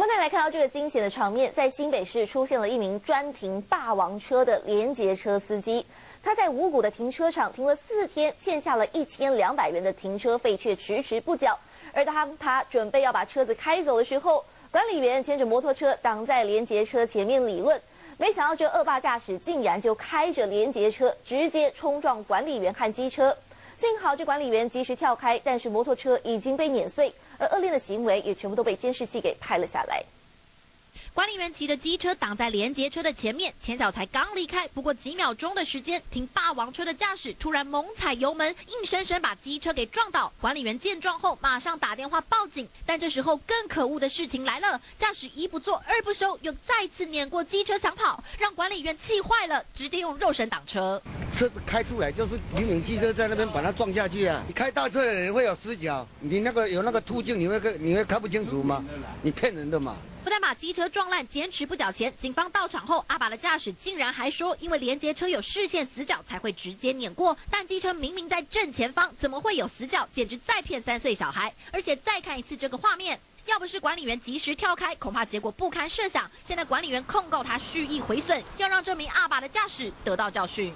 我们再来看到这个惊险的场面，在新北市出现了一名专停霸王车的连结车司机，他在五股的停车场停了四天，欠下了一千两百元的停车费，却迟迟不缴。而当他准备要把车子开走的时候，管理员牵着摩托车挡在连结车前面理论，没想到这恶霸驾驶竟然就开着连结车直接冲撞管理员和机车。幸好这管理员及时跳开，但是摩托车已经被碾碎，而恶劣的行为也全部都被监视器给拍了下来。管理员骑着机车挡在连接车的前面，前脚才刚离开，不过几秒钟的时间，停霸王车的驾驶突然猛踩油门，硬生生把机车给撞倒。管理员见状后，马上打电话报警。但这时候更可恶的事情来了，驾驶一不做二不休，又再次碾过机车想跑，让管理员气坏了，直接用肉绳挡车。车子开出来就是引领机车在那边把它撞下去啊！你开大车的人会有死角，你那个有那个凸镜，你会你会看不清楚吗？你骗人的嘛！不但把机车撞烂，坚持不缴钱。警方到场后，阿爸的驾驶竟然还说，因为连接车有视线死角才会直接碾过。但机车明明在正前方，怎么会有死角？简直再骗三岁小孩！而且再看一次这个画面，要不是管理员及时跳开，恐怕结果不堪设想。现在管理员控告他蓄意毁损，要让这名阿爸的驾驶得到教训。